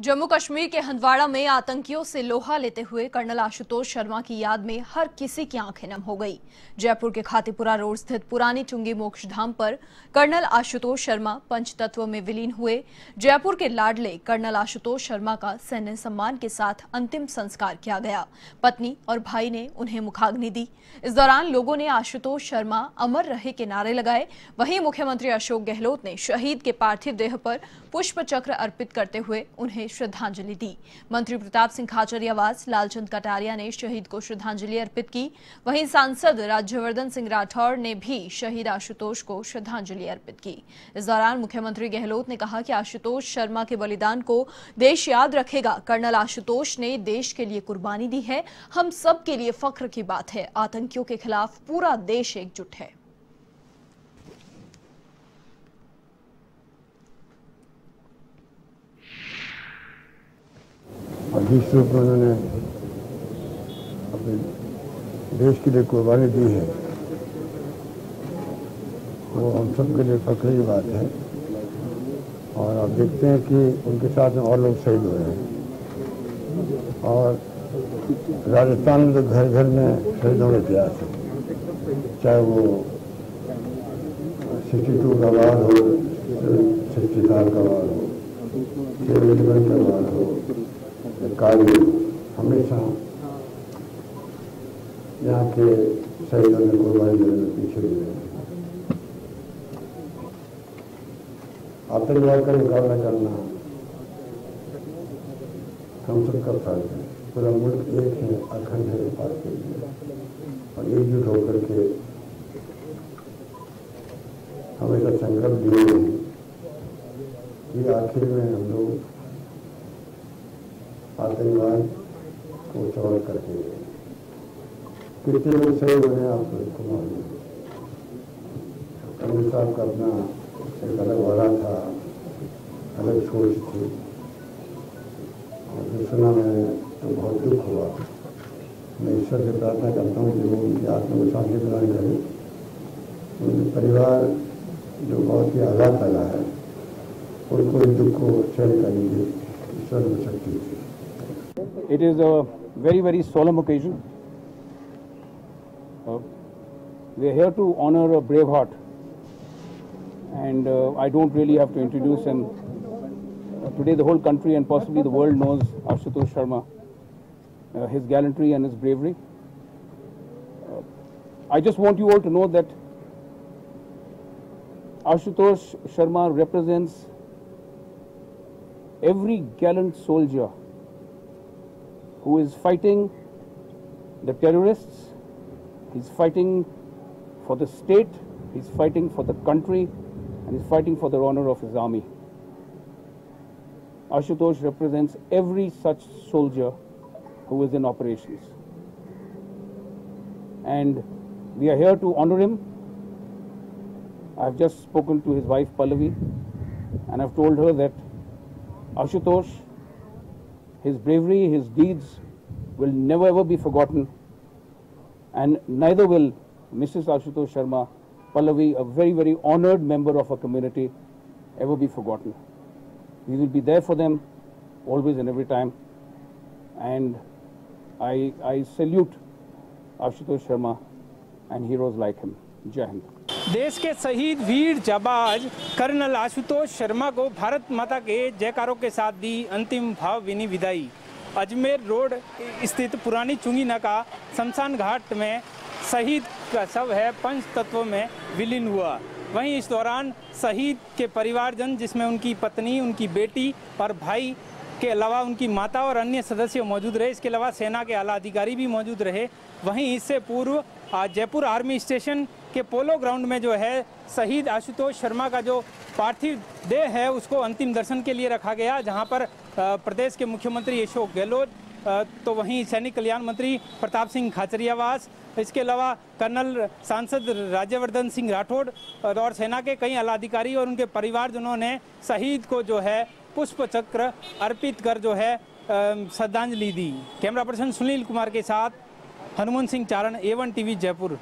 जम्मू कश्मीर के हंदवाड़ा में आतंकियों से लोहा लेते हुए कर्नल आशुतोष शर्मा की याद में हर किसी की आँखें नम हो गई। जयपुर के खातीपुरा रोड स्थित पुरानी चुंगी मोक्ष धाम पर कर्नल आशुतोष शर्मा पंचतत्व में विलीन हुए। जयपुर के लाडले कर्नल आशुतोष शर्मा का सैन्य सम्मान के साथ अंतिम संस्कार किया गया। पत्नी और भाई ने उन्हें मुखाग्नि दी। इस दौरान लोगों ने आशुतोष शर्मा अमर रहे के नारे लगाए। वहीं मुख्यमंत्री अशोक गहलोत ने शहीद के पार्थिव देह पर पुष्प चक्र अर्पित करते हुए उन्हें श्रद्धांजलि दी। मंत्री प्रताप सिंह खाचरियावास, लालचंद कटारिया ने शहीद को श्रद्धांजलि अर्पित की। वहीं सांसद राज्यवर्धन सिंह राठौड़ ने भी शहीद आशुतोष को श्रद्धांजलि अर्पित की। इस दौरान मुख्यमंत्री गहलोत ने कहा कि आशुतोष शर्मा के बलिदान को देश याद रखेगा। कर्नल आशुतोष ने देश के लिए कुर्बानी दी है। हम सबके लिए फख्र की बात है। आतंकियों के खिलाफ पूरा देश एकजुट है। जिस में उन्होंने अपने देश के लिए कुर्बानी दी है। वो हम सब के लिए फख्र की बात है। और आप देखते हैं कि उनके साथ में और लोग शहीद हुए हैं। और राजस्थान में तो घर घर में शहीदों का इतिहास है। चाहे वो सिक्सटी टू का वार हो सिक्सटी फाइव का वार हो सेवन का वार हो कार्य हमेशा यहाँ के शहीदों ने कुर्बानी देने में पीछे नहीं रहे आतंकवाद का मुकाबला करना हम सबका फ़र्ज़ है। पूरा मुल्क एक है, अखंड है बात के लिए और एकजुट होकर के हमेशा संकल्प लिए हैं कि आखिर में हम लोग आतंकवाद को सवाल करके कितने लोग सही हुए हैं मालूम कर्नल साहब का अपना एक अलग वारा था, अलग सोच थी। और जो सुना मैंने तो बहुत दुख हुआ। मैं ईश्वर से प्रार्थना करता हूँ कि वो उनकी आत्मा को शांति प्रदान करे। उनके परिवार जो बहुत ही आघात लगा है, उनको इस दुख को सहन करने की ईश्वर में शक्ति दी। It is a very, very solemn occasion. Uh, we are here to honor a brave heart. And uh, I don't really have to introduce him. Uh, today, the whole country and possibly the world knows Ashutosh Sharma, uh, his gallantry and his bravery. Uh, I just want you all to know that Ashutosh Sharma represents every gallant soldier who is fighting the terrorists, he's fighting for the state, he's fighting for the country, and he's fighting for the honor of his army. Ashutosh represents every such soldier who is in operations. And we are here to honor him. I've just spoken to his wife Pallavi, and I've told her that Ashutosh his bravery, his deeds will never ever be forgotten, and neither will Mrs. Ashutosh Sharma, Pallavi, a very, very honored member of our community, ever be forgotten. We will be there for them always and every time, and I, I salute Ashutosh Sharma and heroes like him. Jai Hind. देश के शहीद वीर जाबाज colonel Ashutosh Sharma को भारत माता के जयकारों के साथ दी अंतिम भावभीनी विदाई। अजमेर रोड स्थित पुरानी चुंगी नाका शमशान घाट में शहीद का शव है, पंच तत्वों में विलीन हुआ। वहीं इस दौरान शहीद के परिवारजन, जिसमें उनकी पत्नी, उनकी बेटी और भाई के अलावा उनकी माता और अन्य सदस्य मौजूद रहे। इसके अलावा सेना के आला अधिकारी भी मौजूद रहे। वहीं इससे पूर्व जयपुर आर्मी स्टेशन के पोलो ग्राउंड में जो है शहीद आशुतोष शर्मा का जो पार्थिव देह है, उसको अंतिम दर्शन के लिए रखा गया, जहाँ पर प्रदेश के मुख्यमंत्री अशोक गहलोत तो वहीं सैनिक कल्याण मंत्री प्रताप सिंह खाचरियावास, इसके अलावा कर्नल सांसद राज्यवर्धन सिंह राठौड़, और सेना के कई आलाधिकारी और उनके परिवारजनों ने शहीद को जो है पुष्प चक्र अर्पित कर जो है श्रद्धांजलि दी। कैमरा पर्सन सुनील कुमार के साथ Hanuman Singh Charan A one TV Jaipur.